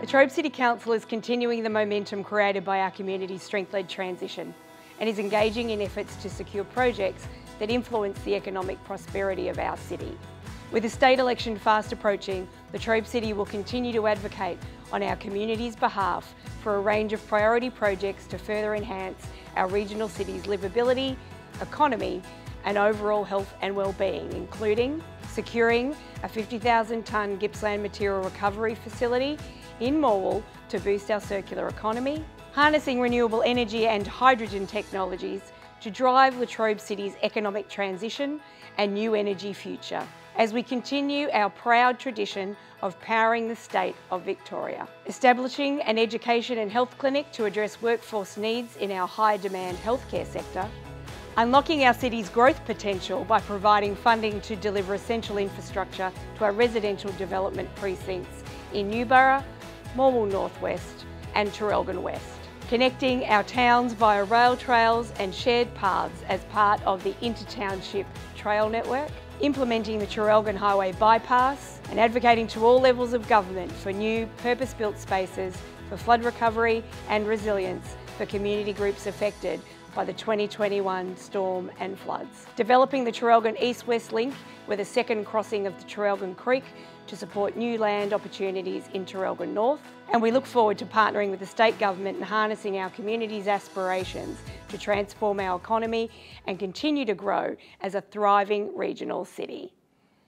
Latrobe City Council is continuing the momentum created by our community's strength-led transition and is engaging in efforts to secure projects that influence the economic prosperity of our city. With the state election fast approaching, the Latrobe City will continue to advocate on our community's behalf for a range of priority projects to further enhance our regional city's livability, economy and overall health and well-being, including securing a 50,000 tonne Gippsland material recovery facility in Morwell to boost our circular economy, harnessing renewable energy and hydrogen technologies to drive Latrobe City's economic transition and new energy future as we continue our proud tradition of powering the state of Victoria. Establishing an education and health clinic to address workforce needs in our high demand healthcare sector, unlocking our city's growth potential by providing funding to deliver essential infrastructure to our residential development precincts in Newborough, Morwell Northwest and Traralgon West. Connecting our towns via rail trails and shared paths as part of the Intertownship Trail Network, implementing the Traralgon Highway bypass and advocating to all levels of government for new purpose-built spaces for flood recovery and resilience for community groups affected by the 2021 storm and floods. Developing the Traralgon East-West link with a second crossing of the Traralgon Creek to support new land opportunities in Traralgon North. And we look forward to partnering with the state government and harnessing our community's aspirations to transform our economy and continue to grow as a thriving regional city.